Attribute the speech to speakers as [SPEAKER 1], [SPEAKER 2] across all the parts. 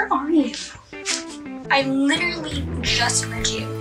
[SPEAKER 1] Where are you? I literally just met you.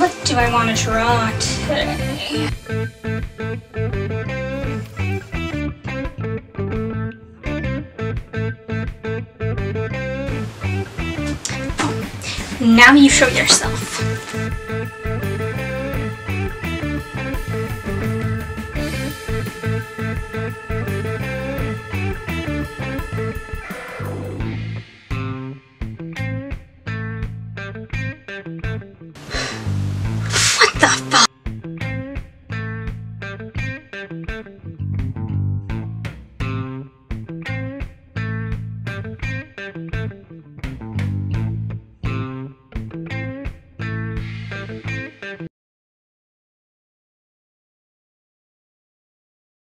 [SPEAKER 1] What do I want to draw today? Oh, now you show yourself. the fuck?